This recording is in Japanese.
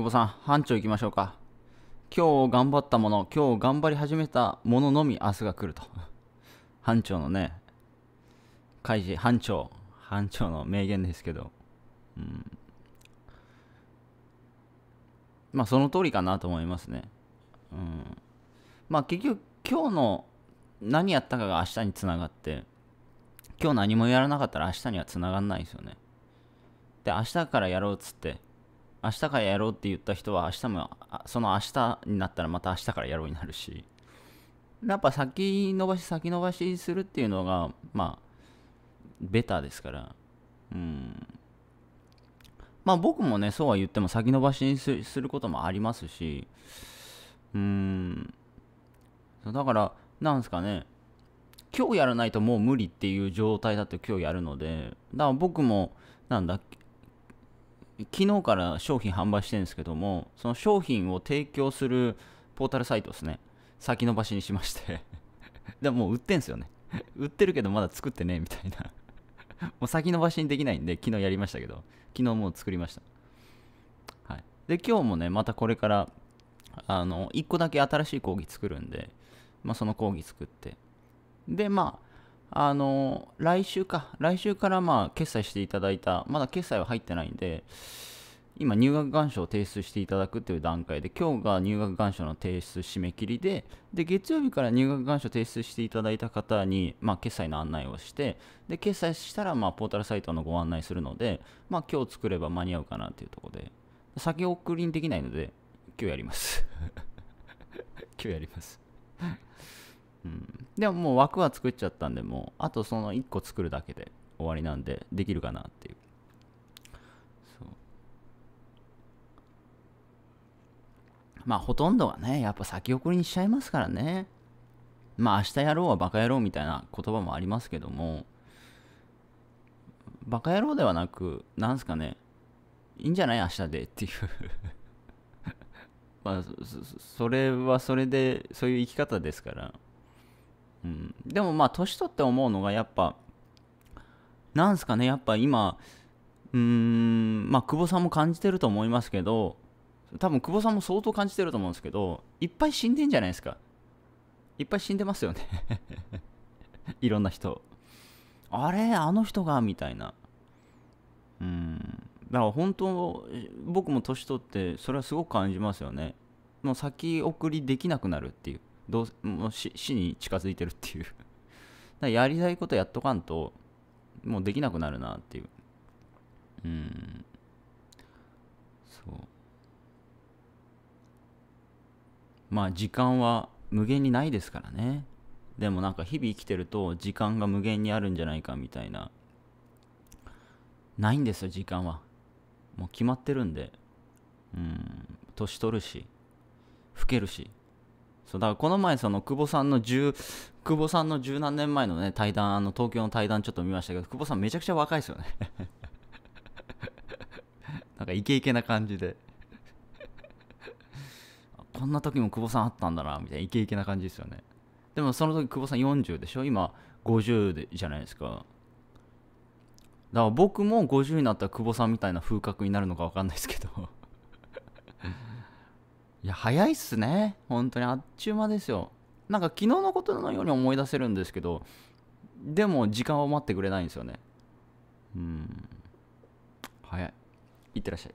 久保さん、班長行きましょうか。今日頑張ったもの、今日頑張り始めたもののみ明日が来ると。班長のね、開示、班長、班長の名言ですけど、うん、まあその通りかなと思いますね。うん、まあ結局今日の何やったかが明日につながって今日何もやらなかったら明日にはつながんないですよね。で明日からやろうっつって明日からやろうって言った人は明日もその明日になったらまた明日からやろうになるし。やっぱ先延ばし先延ばしするっていうのがまあベターですから。うん。まあ僕もねそうは言っても先延ばしにすることもありますし。うん。だからなんですかね。今日やらないともう無理っていう状態だと今日やるので。だから僕もなんだっけ昨日から商品販売してるんですけどもその商品を提供するポータルサイトですね先延ばしにしまして でももう売ってんすよね。売ってるけどまだ作ってねみたいな。もう先延ばしにできないんで昨日やりましたけど昨日もう作りました。はい。で今日もねまたこれからあの1個だけ新しい講義作るんで、まあ、その講義作って。でまああの来週か、来週からまあ決済していただいた、まだ決済は入ってないんで、今、入学願書を提出していただくという段階で、今日が入学願書の提出締め切りで、で月曜日から入学願書提出していただいた方に、まあ、決済の案内をして、で決済したらまあポータルサイトのご案内するので、まあ、今日作れば間に合うかなというところで、先送りにできないので、今日やります。今日やります。うん、でももう枠は作っちゃったんでもうあとその1個作るだけで終わりなんでできるかなっていう。そう。まあほとんどはねやっぱ先送りにしちゃいますからね。まあ明日やろうはバカ野郎みたいな言葉もありますけどもバカ野郎ではなくなんすかねいいんじゃない明日でっていう。まあそれはそれでそういう生き方ですから。うん、でもまあ年取って思うのがやっぱなんすかねやっぱ今うーんまあ久保さんも感じてると思いますけど多分久保さんも相当感じてると思うんですけどいっぱい死んでんじゃないですか。いっぱい死んでますよね。いろんな人。あれあの人がみたいな。うん。だから本当僕も年取ってそれはすごく感じますよね。もう先送りできなくなるっていう。どうもう死死に近づいてるっていう。やりたいことやっとかんともうできなくなるなっていう。うんそう。まあ時間は無限にないですからね。でもなんか日々生きてると時間が無限にあるんじゃないかみたいな。ないんですよ時間は。もう決まってるんで。うん年取るし老けるし。そうだからこの前その久保さんの10久保さんの十何年前のね対談あの東京の対談ちょっと見ましたけど久保さんめちゃくちゃ若いですよね。なんかイケイケな感じで。こんな時も久保さんあったんだなみたいなイケイケな感じですよね。でもその時久保さん40でしょ？今50でじゃないですか。だから僕も50になったら久保さんみたいな風格になるのか分かんないですけど。や、早いっすね。本当にあっちゅう間ですよ。なんか昨日のことのように思い出せるんですけど、でも時間を待ってくれないんですよね。うん。早い。いってらっしゃい。